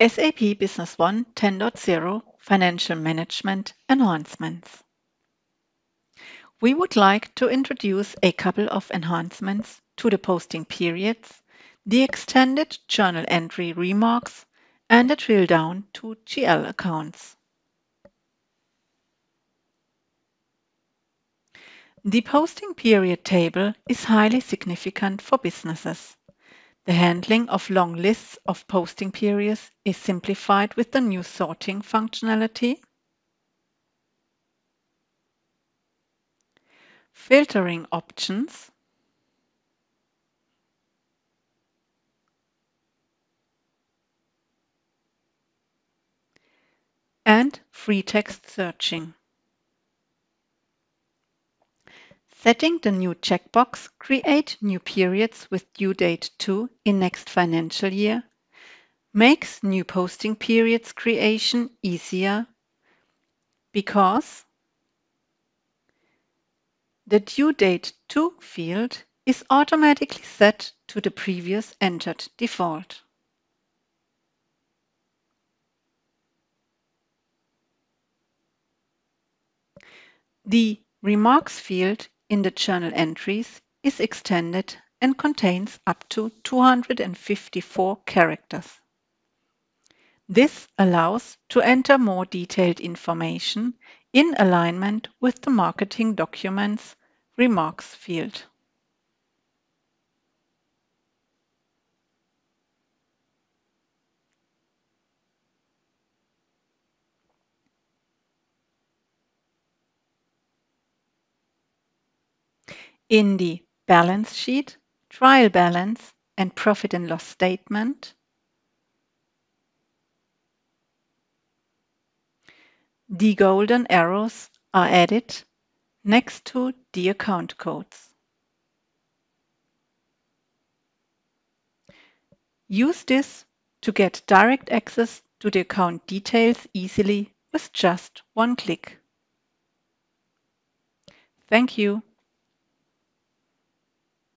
SAP Business One 10.0 Financial Management Enhancements. We would like to introduce a couple of enhancements to the posting periods, the extended journal entry remarks, and a drill down to GL accounts. The posting period table is highly significant for businesses. The handling of long lists of posting periods is simplified with the new sorting functionality. Filtering options. And free text searching. Setting the new checkbox Create new periods with due date 2 in next financial year makes new posting periods creation easier because the due date 2 field is automatically set to the previous entered default. The Remarks field in the journal entries is extended and contains up to 254 characters. This allows to enter more detailed information in alignment with the marketing documents remarks field. In the balance sheet, trial balance, and profit and loss statement. The golden arrows are added next to the account codes. Use this to get direct access to the account details easily with just one click. Thank you.